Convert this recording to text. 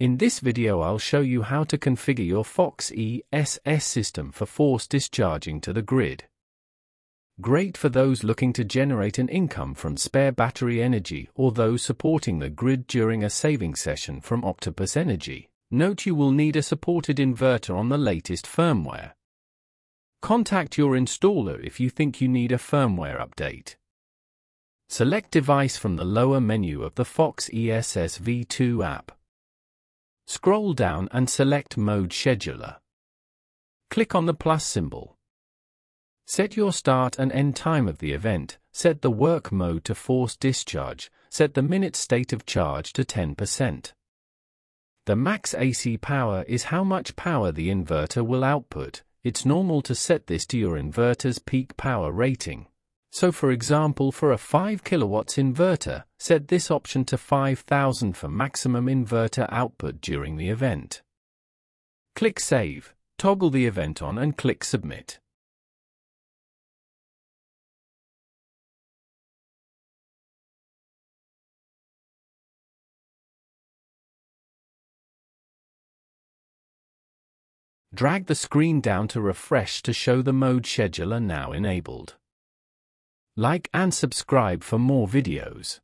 In this video I'll show you how to configure your Fox ESS system for force discharging to the grid. Great for those looking to generate an income from spare battery energy or those supporting the grid during a saving session from Octopus Energy. Note you will need a supported inverter on the latest firmware. Contact your installer if you think you need a firmware update. Select device from the lower menu of the Fox ESS V2 app. Scroll down and select Mode Scheduler. Click on the plus symbol. Set your start and end time of the event, set the work mode to force discharge, set the minute state of charge to 10%. The max AC power is how much power the inverter will output, it's normal to set this to your inverter's peak power rating. So for example for a 5 kilowatts inverter, set this option to 5000 for maximum inverter output during the event. Click Save, toggle the event on and click Submit. Drag the screen down to refresh to show the mode scheduler now enabled. Like and subscribe for more videos.